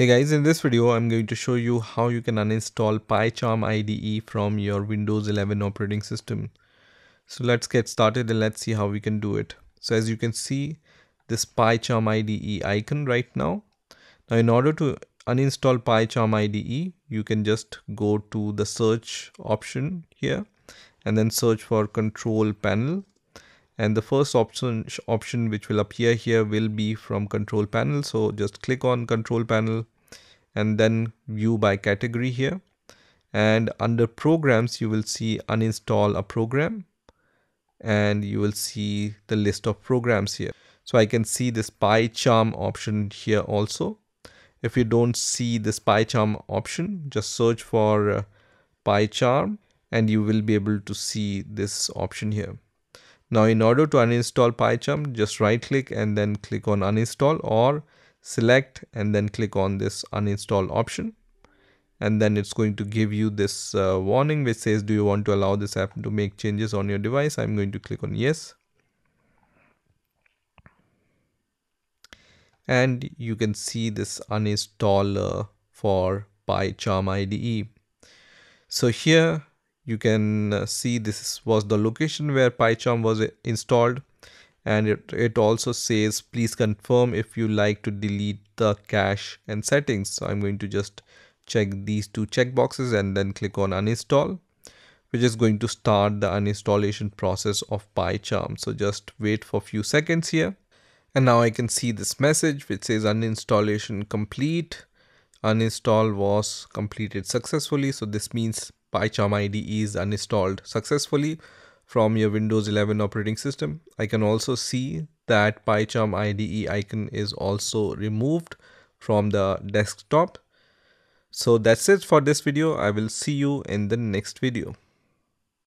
Hey guys, in this video I'm going to show you how you can uninstall PyCharm IDE from your Windows 11 operating system. So let's get started and let's see how we can do it. So as you can see this PyCharm IDE icon right now. Now in order to uninstall PyCharm IDE you can just go to the search option here and then search for control panel and the first option option which will appear here will be from control panel. So just click on control panel and then view by category here. And under programs you will see uninstall a program and you will see the list of programs here. So i can see this pycharm option here also. If you don't see this pycharm option just search for uh, pycharm and you will be able to see this option here now in order to uninstall PyCharm, just right click and then click on uninstall or select and then click on this uninstall option. And then it's going to give you this uh, warning which says, do you want to allow this app to make changes on your device? I'm going to click on yes. And you can see this uninstall uh, for PyCharm IDE. So here you can uh, see this was the location where PyCharm was installed and it, it also says please confirm if you like to delete the cache and settings so i'm going to just check these two checkboxes and then click on uninstall which is going to start the uninstallation process of PyCharm. So just wait for a few seconds here. And now I can see this message which says uninstallation complete. Uninstall was completed successfully. So this means PyCharm IDE is uninstalled successfully from your Windows 11 operating system. I can also see that PyCharm IDE icon is also removed from the desktop. So that's it for this video. I will see you in the next video.